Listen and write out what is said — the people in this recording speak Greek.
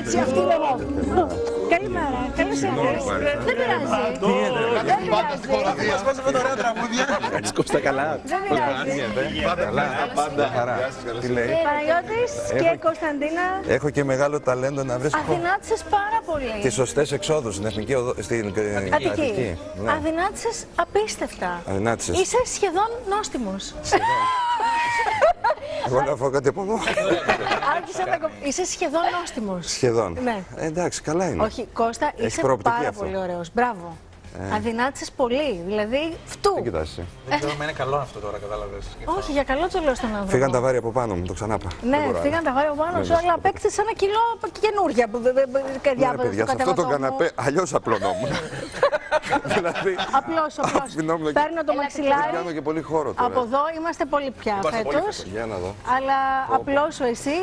Έτσι, αυτή είναι εγώ. Καλημέρα, καλώ ήρθατε. Δεν πειράζει. Δεν πειράζει. Βάζουμε τα ωραία τραγούδια. Κάνεις Κώστα καλά. Δεν πειράζει. Καλά. Πάντα. Χαρά. Τι λέει. Παναγιώτης και Κωνσταντίνα Έχω και μεγάλο ταλέντο να βρίσκω αδυνάτησες πάρα πολύ. τις σωστές εξόδους στην εθνική οδό, στην ε, Αττική. Αττική. Ναι. Αδυνάτησες απίστευτα. Αδυνάτησες. Είσαι σχεδόν νόστιμος. Εγώ να φάω κάτι από εδώ. Άρχισα να κο- Είσαι σχεδόν νόστιμος. Σχεδόν. Ναι. Ε, εντάξει, καλά είναι. Όχι, Κώστα, Έχει είσαι προοπτική πάρα αυτό. πολύ ωραίος. Μπράβο. Αδυνάτησες πολύ. Δηλαδή, φτού. Δεν κοιτάς. Δεν ξέρω αν είναι καλό αυτό τώρα, κατάλαβες. Όχι, για καλό το λέω στον άνθρωπο. Φύγαν τα βάρη από πάνω μου, το ξανάπα. Ναι, φύγαν τα βάρη από πάνω σου, αλλά απέκτησε ένα κιλό καινούργια που δεν Ναι, ρε παιδιά, σε αυτό το καναπέ αλλιώς απλωνόμουν. δηλαδή, Απλώς, απλώς. Αφινόμουν εκεί. Παίρνω το μαξιλάρι. κάνω και πολύ χώρο τώρα. Από εδώ είμαστε πολύ πια φέτος. Για να δω. Αλλά απλώς σου εσύ